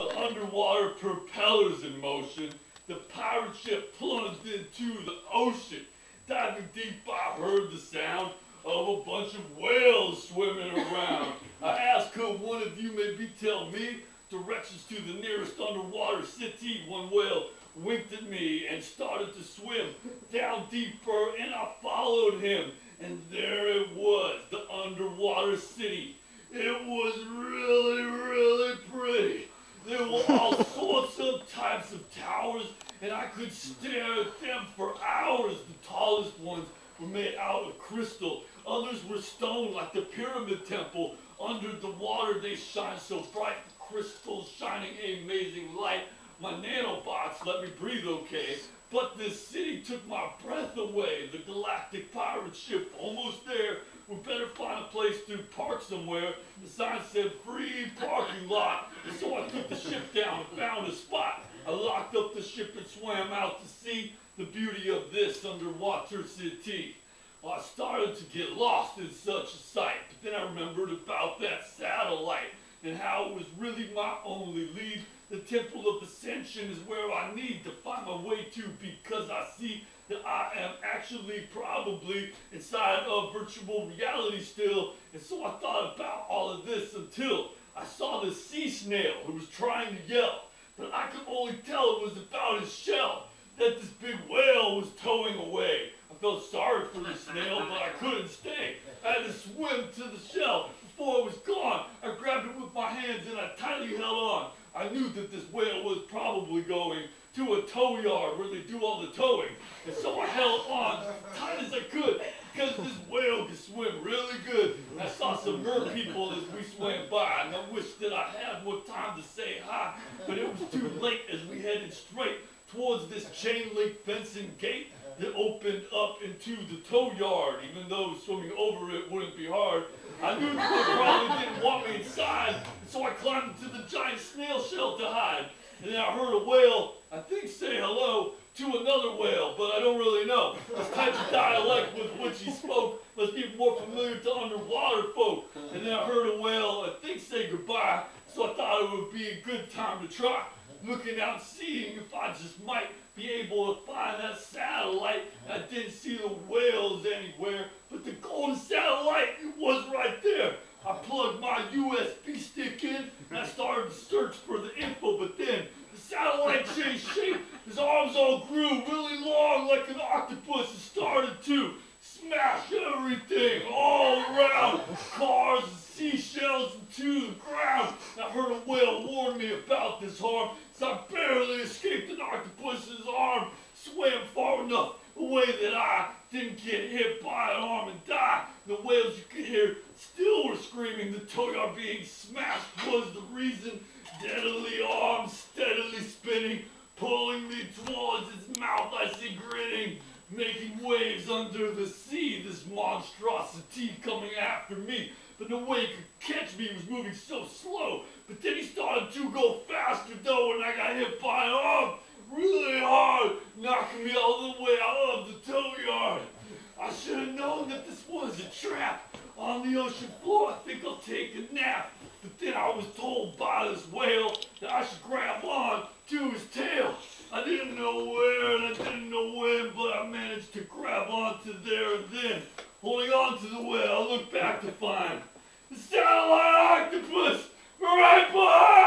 the underwater propellers in motion, the pirate ship plunged into the ocean. Diving deep, I heard the sound of a bunch of whales swimming around. I asked, could one of you maybe tell me directions to the nearest underwater city? One whale winked at me and started to swim down deeper, and I followed him. And there it was, the underwater city. It was really, really pretty. There were all sorts of types of towers, and I could stare at them for hours. The tallest ones were made out of crystal. Others were stone, like the Pyramid Temple. Under the water, they shine so bright, crystals shining amazing light. My nanobots let me breathe okay, but this city took my breath away. The galactic pirate ship almost there. We better find a place to park somewhere. The sign said free parking lot. So I took the ship down and found a spot. I locked up the ship and swam out to see the beauty of this underwater city. Well, I started to get lost in such a sight, but then I remembered about that satellite and how it was really my only lead. The Temple of Ascension is where I need to find my way to because I see that I am actually probably inside of virtual reality still. And so I thought about all of this until I saw this sea snail who was trying to yell, but I could only tell it was about his shell that this big whale was towing away. I felt sorry for the snail, but I couldn't stay. I had to swim to the shell. Before it was gone, I grabbed it with my hands and I tightly held on. I knew that this whale was probably going to a tow yard where they do all the towing. And so I held on tight as I could because this whale can swim really good. I saw some mer people as we swam by and I wish that I had more time to say hi, but it was too late as we headed straight towards this chain link fencing gate that opened up into the tow yard, even though swimming over it wouldn't be hard. I knew they probably didn't want me inside, so I climbed into the giant snail shell to hide. And then I heard a whale, I think, say hello to another whale, but I don't really know. This type of dialect with which he spoke must be more familiar to underwater folk. And then I heard a whale, I think, say goodbye, so I thought it would be a good time to try looking out, seeing if I just might be able to find that satellite. I didn't see the whales anywhere, but the golden satellite was right there. I plugged my USB stick in and I started to search for the info, but then the satellite changed shape. His arms all grew really long like an octopus and started to smash everything all around. Cars and seashells into the ground. I heard a whale warn me about this harm. So I barely escaped an octopus's arm, swam far enough away that I didn't get hit by an arm and die. The whales you could hear still were screaming. The tow yard being smashed was the reason. Deadly arms steadily spinning, pulling me towards its mouth. I see grinning, making waves under the sea. This monstrosity coming after me. But no way he could catch me. He was moving so slow. But then he started to go faster though and I got hit by an arm really hard, knocking me all the way out of the tow yard. I should have known that this was a trap. On the ocean floor, I think I'll take a nap. But then I was told by this whale that I should grab on to his tail. I know where and I didn't know when, but I managed to grab onto there and then. Holding on to the whale, I looked back to find the satellite octopus right behind